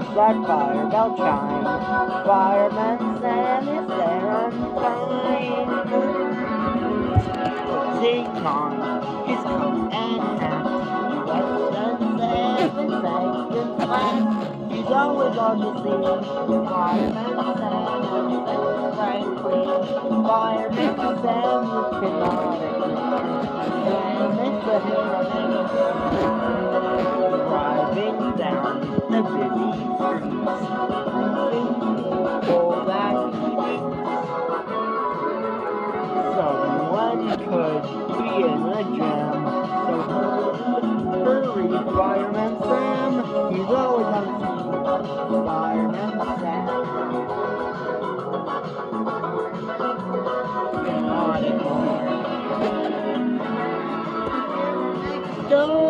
that fire bell chime. Fireman Sam is there on time. Take on his coat and hat. Less than seven seconds flat. He's always on the scene. Fireman Sam and Ben Franklin. Fireman Sam, you cannot agree. Sam is the hero driving down the busy. Don't